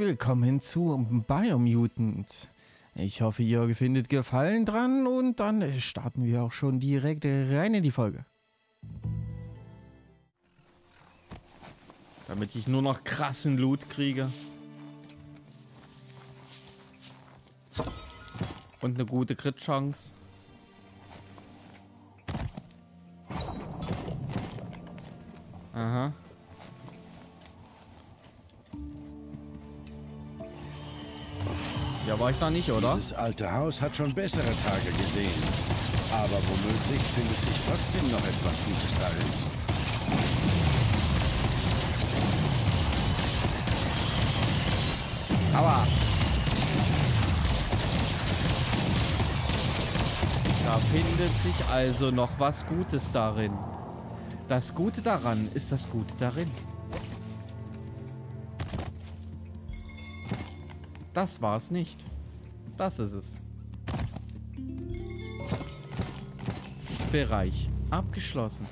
willkommen zu Biomutant. Ich hoffe, ihr findet Gefallen dran und dann starten wir auch schon direkt rein in die Folge. Damit ich nur noch krassen Loot kriege. Und eine gute Crit-Chance. Aha. Ja, war ich da nicht, oder? Dieses alte Haus hat schon bessere Tage gesehen. Aber womöglich findet sich trotzdem noch etwas Gutes darin. Aber. Da findet sich also noch was Gutes darin. Das Gute daran ist das Gute darin. Das war es nicht. Das ist es. Bereich abgeschlossen.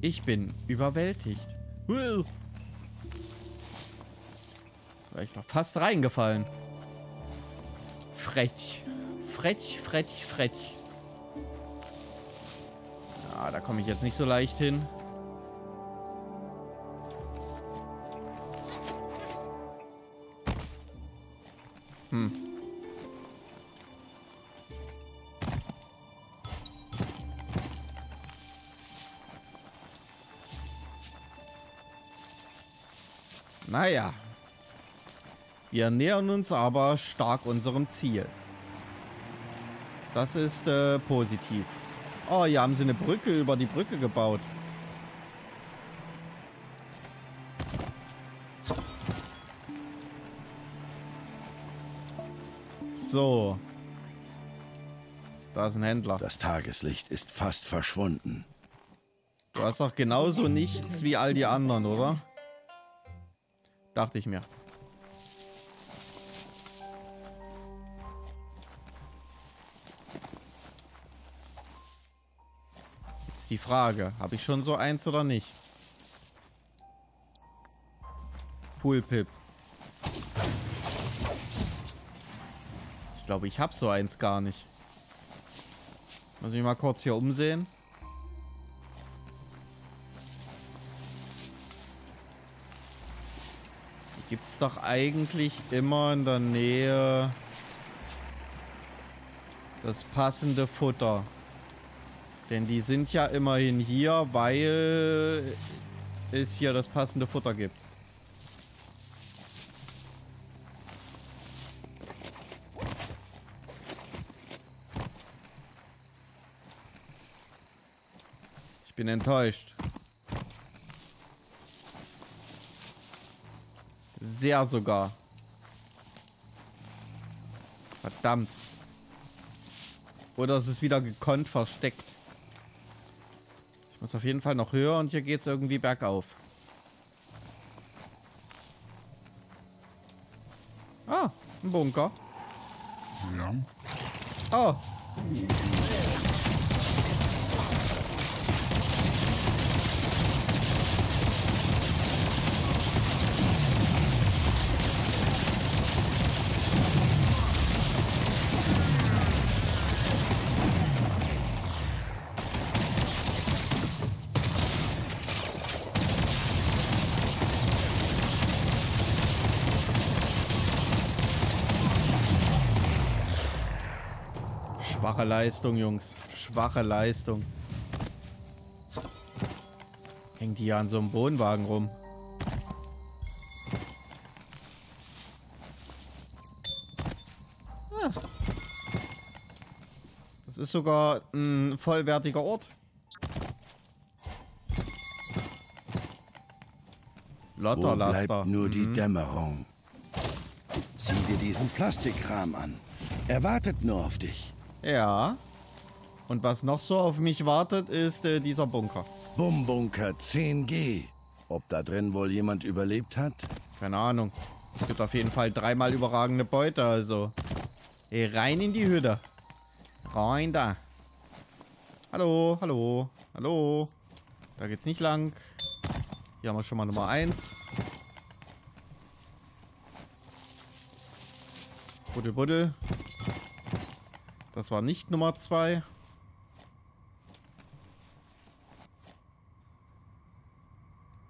Ich bin überwältigt. Wäre ich noch fast reingefallen. Frech. Frech, frech, frech. Ja, da komme ich jetzt nicht so leicht hin. Wir nähern uns aber stark unserem Ziel. Das ist äh, positiv. Oh, hier haben sie eine Brücke über die Brücke gebaut. So. Da ist ein Händler. Das Tageslicht ist fast verschwunden. Du hast doch genauso nichts wie all die anderen, oder? Dachte ich mir. Die Frage, habe ich schon so eins oder nicht? Poolpip. Ich glaube, ich habe so eins gar nicht. Muss ich mal kurz hier umsehen. Gibt es doch eigentlich immer in der Nähe das passende Futter. Denn die sind ja immerhin hier, weil es hier das passende Futter gibt. Ich bin enttäuscht. Sehr sogar. Verdammt. Oder es ist wieder gekonnt versteckt. Muss auf jeden Fall noch höher und hier geht es irgendwie bergauf. Ah, ein Bunker. Ja. Oh. Schwache Leistung, Jungs. Schwache Leistung. Hängt hier an so einem Wohnwagen rum. Ah. Das ist sogar ein vollwertiger Ort. Wo Lotterlaster. bleibt nur die Mhm. Dämmerung? Sieh dir diesen Plastikkram an. Er wartet nur auf dich. Ja. Und was noch so auf mich wartet, ist äh, dieser Bunker. Bumbunker 10G. Ob da drin wohl jemand überlebt hat? Keine Ahnung. Es gibt auf jeden Fall dreimal überragende Beute, also. Ey, rein in die Hütte. Rein da. Hallo, hallo, hallo. Da geht's nicht lang. Hier haben wir schon mal Nummer 1. Buddel, buddel. Das war nicht Nummer 2.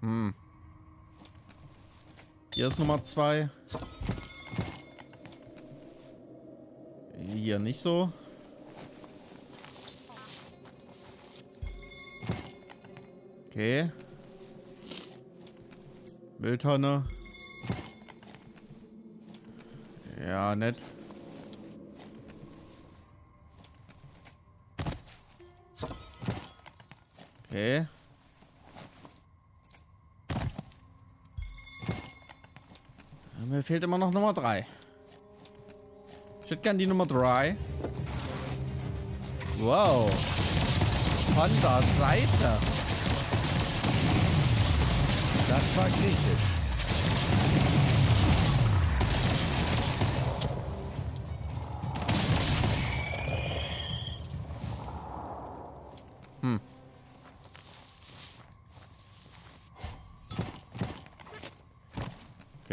Hm. Hier ist Nummer 2. Hier nicht so. Okay. Mülltonne. Ja, nett. Okay. Mir fehlt immer noch Nummer 3. Ich hätte gern die Nummer 3. Wow. Von der Seite. Das war griechisch.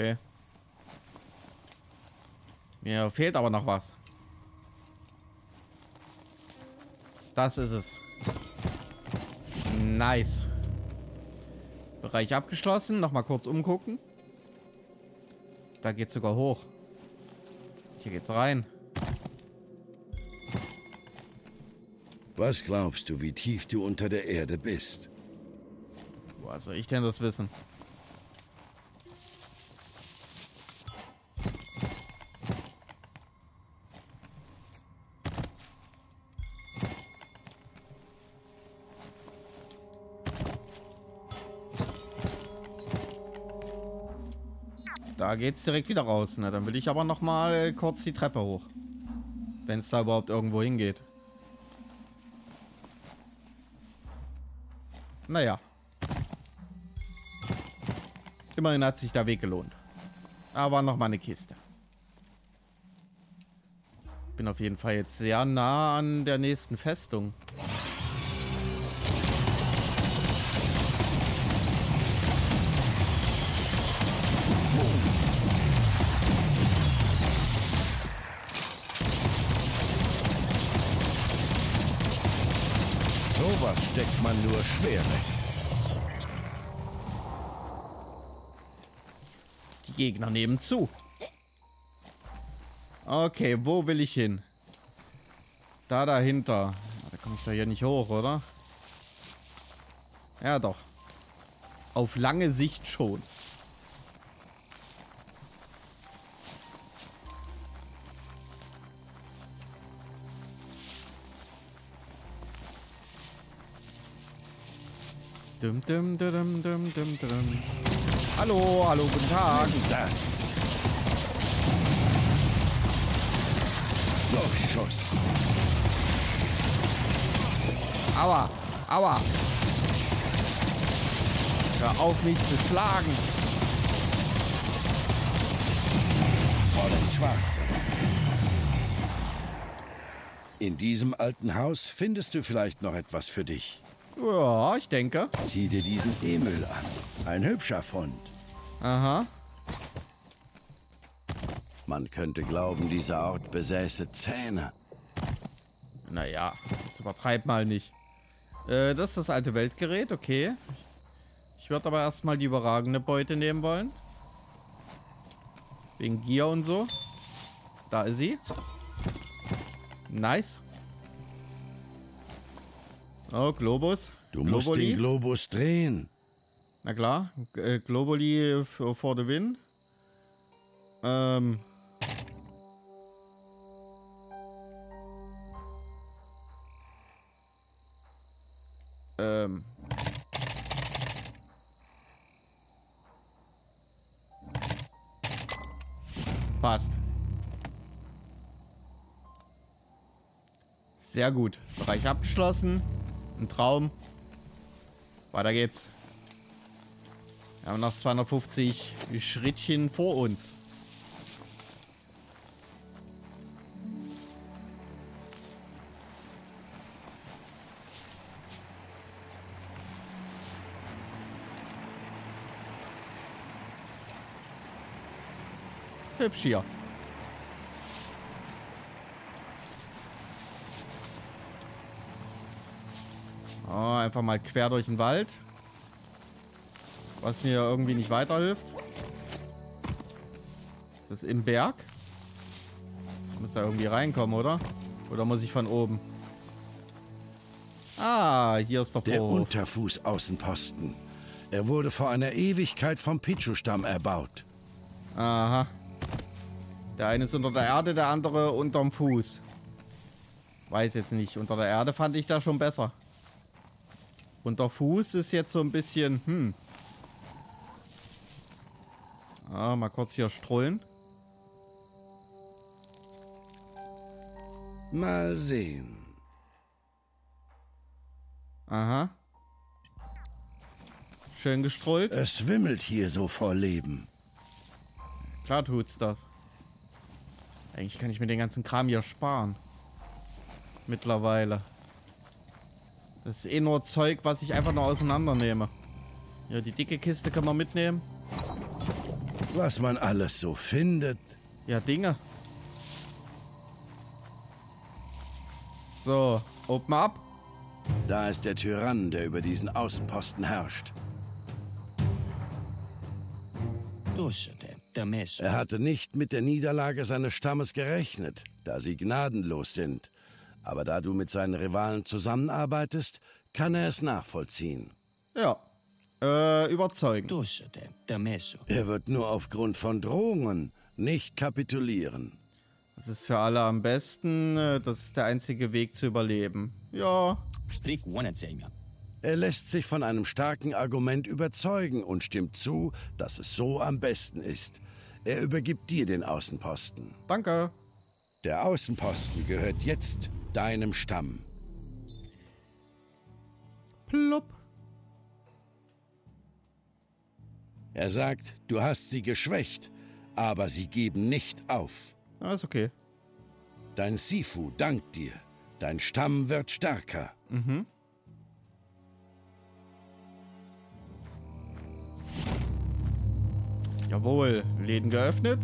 Okay. Mir fehlt aber noch was. Das ist es. Nice. Bereich abgeschlossen. Nochmal kurz umgucken. Da geht's sogar hoch. Hier geht's rein. Was glaubst du, wie tief du unter der Erde bist? Woher soll ich denn das wissen? Da geht's direkt wieder raus. Na, dann will ich aber noch mal kurz die Treppe hoch. Wenn es da überhaupt irgendwo hingeht. Naja. Immerhin hat sich der Weg gelohnt. Aber noch mal eine Kiste. Bin auf jeden Fall jetzt sehr nah an der nächsten Festung. Steckt man nur schwer. Die Gegner nehmen zu. Okay, wo will ich hin? Da dahinter. Da komme ich doch hier nicht hoch, oder? Ja, doch. Auf lange Sicht schon. Dum, dum, dum, dum, dum, dum. Hallo, hallo, guten Tag. Das. Durchschuss. Aua, aua. Hör auf, mich zu schlagen. Voll ins Schwarze. In diesem alten Haus findest du vielleicht noch etwas für dich. Ja, ich denke. Sieh dir diesen Emil an. Ein hübscher Fund. Aha. Man könnte glauben, dieser Ort besäße Zähne. Naja, das übertreibt mal nicht. Äh, das ist das alte Weltgerät, okay. Ich würde aber erstmal die überragende Beute nehmen wollen. Wegen Gier und so. Da ist sie. Nice. Oh, Globus. Du musst Globuli. den Globus drehen. Na klar. Äh, Globuli for the win. Ähm. Ähm. Passt. Sehr gut. Bereich abgeschlossen. Ein Traum. Weiter geht's. Wir haben noch 250 Schrittchen vor uns. Hübsch hier. Einfach mal quer durch den Wald. Was mir irgendwie nicht weiterhilft. Ist das im Berg? Ich muss da irgendwie reinkommen, oder? Oder muss ich von oben? Ah, hier ist der Der. Unterfuß-Außenposten. Er wurde vor einer Ewigkeit vom Pichu-Stamm erbaut. Aha. Der eine ist unter der Erde, der andere unterm Fuß. Weiß jetzt nicht. Unter der Erde fand ich da schon besser. Unter Fuß ist jetzt so ein bisschen, hm. Ah, mal kurz hier strollen. Mal sehen. Aha. Schön gestrollt. Es wimmelt hier so vor Leben. Klar tut's das. Eigentlich kann ich mir den ganzen Kram hier sparen. Mittlerweile. Das ist eh nur Zeug, was ich einfach nur auseinandernehme. Ja, die dicke Kiste kann man mitnehmen. Was man alles so findet. Ja, Dinge. So, open up. Da ist der Tyrann, der über diesen Außenposten herrscht. Er hatte nicht mit der Niederlage seines Stammes gerechnet, da sie gnadenlos sind aber da du mit seinen Rivalen zusammenarbeitest, kann er es nachvollziehen. Ja, äh, überzeugen. Er wird nur aufgrund von Drohungen nicht kapitulieren. Das ist für alle am besten. Äh, das ist der einzige Weg zu überleben. Ja. Er lässt sich von einem starken Argument überzeugen und stimmt zu, dass es so am besten ist. Er übergibt dir den Außenposten. Danke. Der Außenposten gehört jetzt deinem Stamm. Plopp. Er sagt, du hast sie geschwächt, aber sie geben nicht auf. Ah, ist okay. Dein Sifu dankt dir. Dein Stamm wird stärker. Mhm. Jawohl, Läden geöffnet.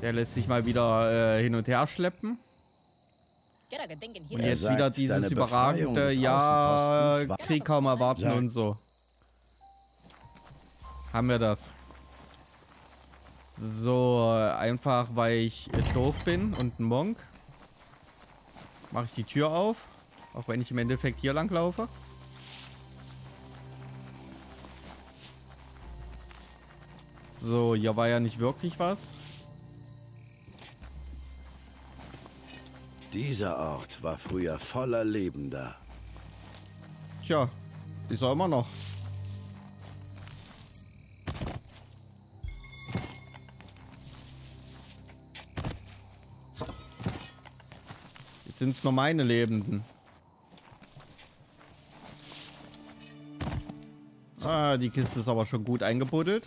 Der lässt sich mal wieder äh, hin und her schleppen. Und jetzt sagt, wieder dieses überragende, ja, Krieg kaum erwarten Sag- und so. Haben wir das. So, einfach weil ich doof bin und ein Monk. Mache ich die Tür auf. Auch wenn ich im Endeffekt hier lang laufe. So, hier war ja nicht wirklich was. Dieser Ort war früher voller Lebender. Tja, ist er immer noch. Jetzt sind es nur meine Lebenden. Ah, die Kiste ist aber schon gut eingebuddelt.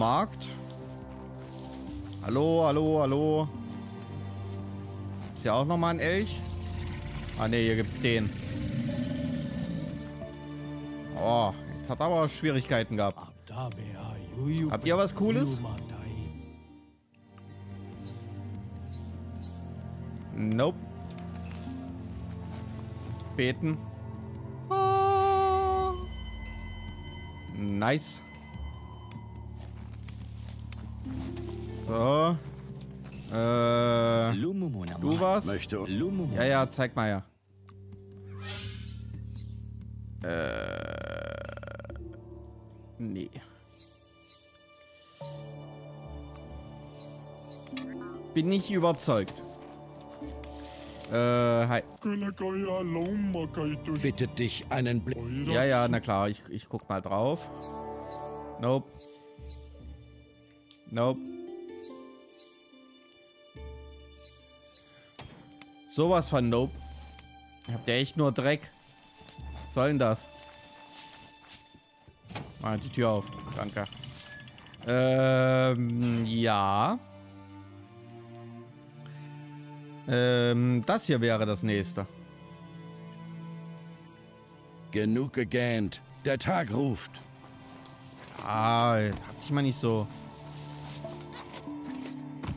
Markt. Hallo, hallo, hallo. Ist ja auch nochmal ein Elch? Ah ne, hier gibt's den. Oh, jetzt hat er aber Schwierigkeiten gehabt. Habt ihr was Cooles? Nope. Beten. Ah. Nice. So. Äh. Du was? Möchte Ja, ja, zeig mal ja. Äh. Nee. Bin nicht überzeugt. Äh, hi. Bittet dich, einen Blick. Ja, ja, na klar, ich, ich guck mal drauf. Nope. Nope. Sowas von Nope. Habt ihr echt nur Dreck? Was soll denn das? Mal die Tür auf. Danke. Ähm, ja. Ähm, das hier wäre das nächste. Genug gegähnt. Der Tag ruft. Ah, hab dich mal nicht so.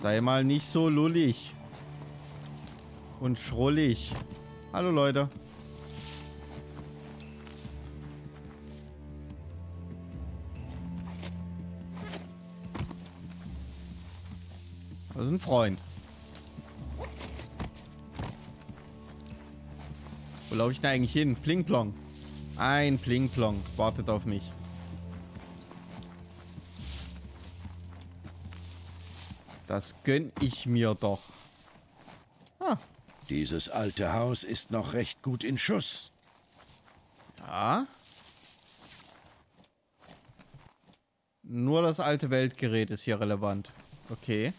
Sei mal nicht so lullig. Und schrullig. Hallo Leute. Das ist ein Freund. Wo laufe ich denn eigentlich hin? Plingplong. Ein Plingplong wartet auf mich. Das gönn ich mir doch. Dieses alte Haus ist noch recht gut in Schuss. ja. Nur das alte Weltgerät ist hier relevant. Okay.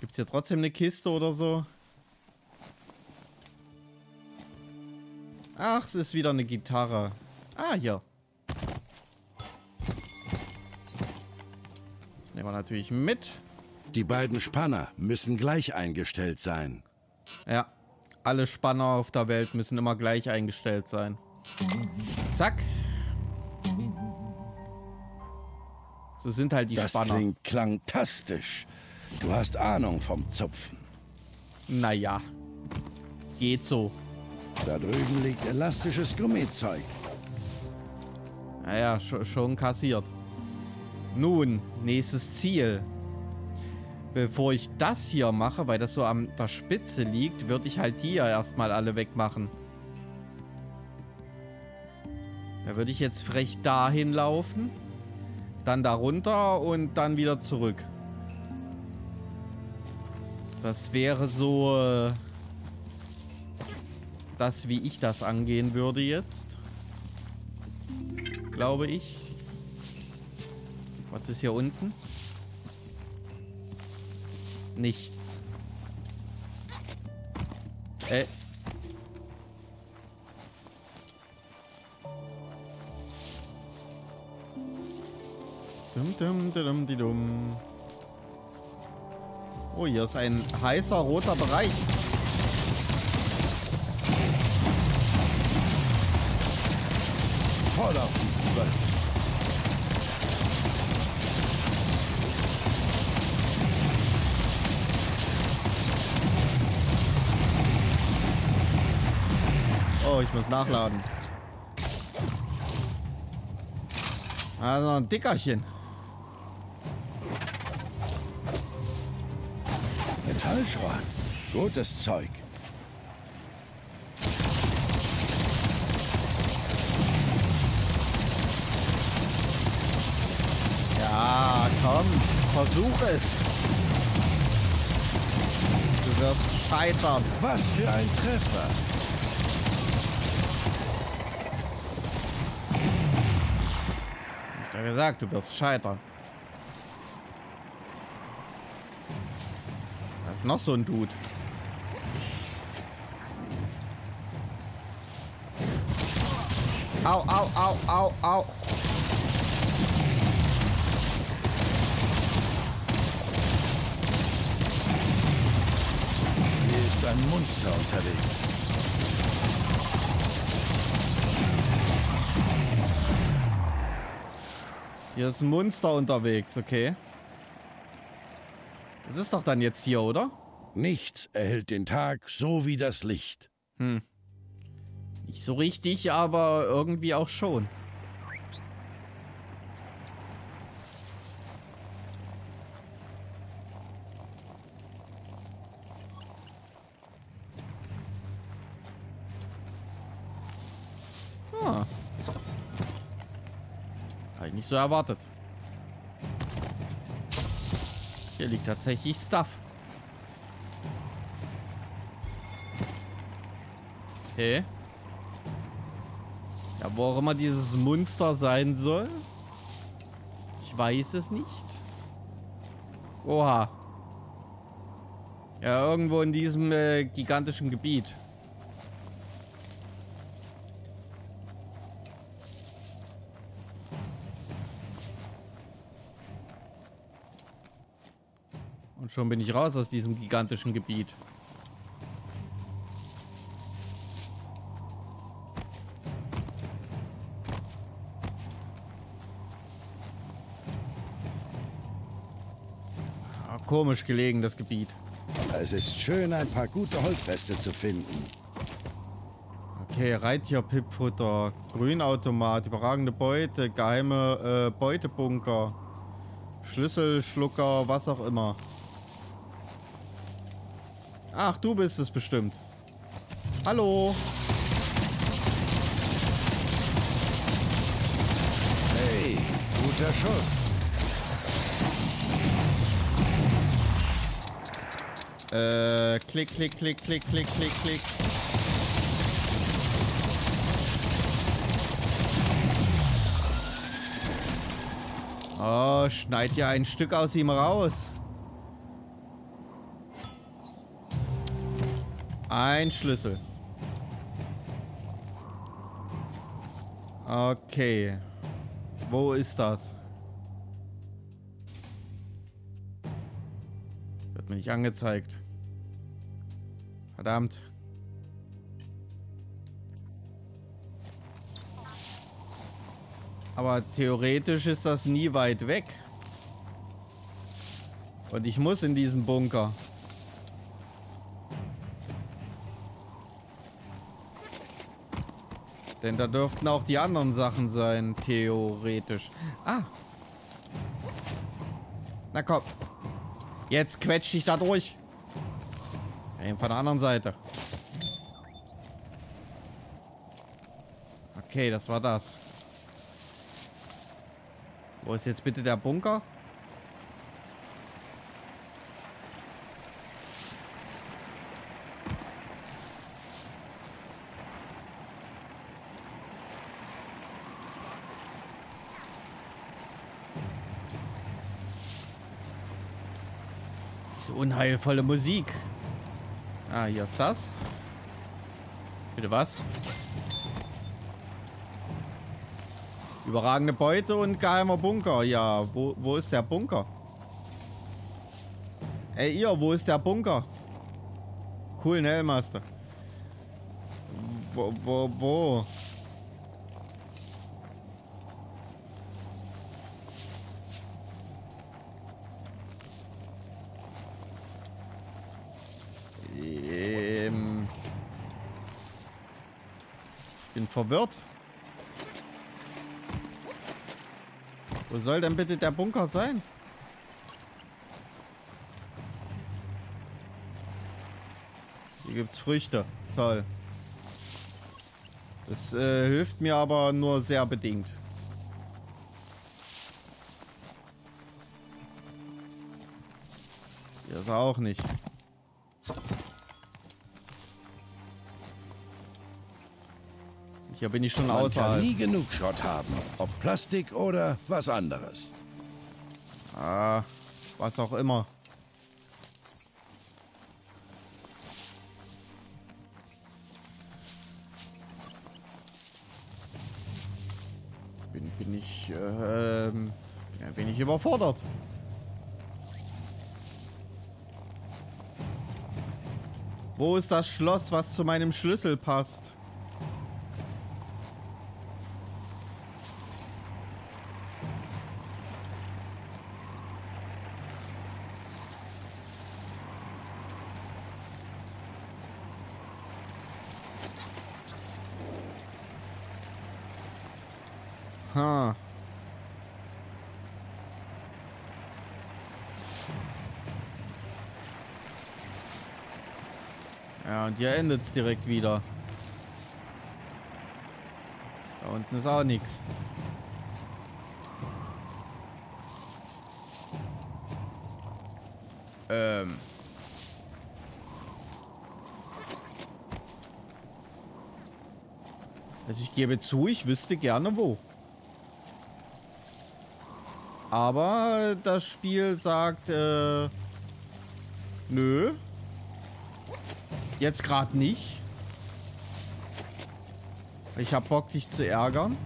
Gibt's hier trotzdem eine Kiste oder so? Ach, es ist wieder eine Gitarre. Ah, hier. Das nehmen wir natürlich mit. Die beiden Spanner müssen gleich eingestellt sein. Ja, alle Spanner auf der Welt müssen immer gleich eingestellt sein. Zack. So sind halt die Das Spanner. klingt klangtastisch. Du hast Ahnung vom Zupfen. Naja. Geht so. Da drüben liegt elastisches Gummizeug. Naja, sch schon kassiert. Nun, nächstes Ziel. Bevor ich das hier mache, weil das so an der Spitze liegt, würde ich halt die ja erstmal alle wegmachen. Da würde ich jetzt frech dahin laufen. Dann da runter und dann wieder zurück. Das wäre so... Äh, das, wie ich das angehen würde jetzt. Glaube ich. Was ist hier unten? Nichts. Äh. Dum, dum, dum, di, dum. Oh, hier ist ein heißer roter Bereich. Voll auf die. Oh, ich muss nachladen. Also ein Dickerchen. Metallschrott. Gutes Zeug. Ja, komm, versuch es. Du wirst scheitern. Was für ein Treffer. Gesagt, du wirst scheitern. Da ist noch so ein Dude. Au, au, au, au, au. Hier ist ein Monster unterwegs. Hier ist ein Monster unterwegs, okay. Das ist doch dann jetzt hier, oder? Nichts erhält den Tag so wie das Licht. Nicht so richtig, aber irgendwie auch schon. So erwartet. Hier liegt tatsächlich Stuff. Okay. Ja, wo auch immer dieses Monster sein soll. Ich weiß es nicht. Oha. Ja, irgendwo in diesem äh, gigantischen Gebiet. Schon bin ich raus aus diesem gigantischen Gebiet. Ah, komisch gelegen, das Gebiet. Es ist schön, ein paar gute Holzreste zu finden. Okay, Reittier-Pipfutter, Grünautomat, überragende Beute, geheime äh, Beutebunker, Schlüsselschlucker, was auch immer. Ach, du bist es bestimmt. Hallo. Hey, guter Schuss. Äh, klick, klick, klick, klick, klick, klick, klick. Oh, schneid ja ein Stück aus ihm raus. Ein Schlüssel. Okay. Wo ist das? Wird mir nicht angezeigt. Verdammt. Aber theoretisch ist das nie weit weg. Und ich muss in diesen Bunker. Denn da dürften auch die anderen Sachen sein, theoretisch. Ah. Na komm. Jetzt quetsch dich da durch. Eben von der anderen Seite. Okay, das war das. Wo ist jetzt bitte der Bunker? Diese unheilvolle Musik. Ah, hier ist das. Bitte was? Überragende Beute und geheimer Bunker. Ja, wo, wo ist der Bunker? Ey, ihr, wo ist der Bunker? Cool, ne, Elmaster? Wo, wo, wo? Verwirrt. Wo soll denn bitte der Bunker sein? Hier gibt's Früchte. Toll. Das äh, hilft mir aber nur sehr bedingt. Hier ist er auch nicht. Hier bin ich schon Man kann außerhalb. nie genug Schrott haben. Ob Plastik oder was anderes. Ah, was auch immer. Bin, bin ich, ja, bin ich überfordert. Wo ist das Schloss, was zu meinem Schlüssel passt? Ha. Ja, und hier endet es direkt wieder. Da unten ist auch nichts. Ähm. Also ich gebe zu, ich wüsste gerne wo. Aber das Spiel sagt, äh, nö. Jetzt gerade nicht. Ich hab Bock, dich zu ärgern.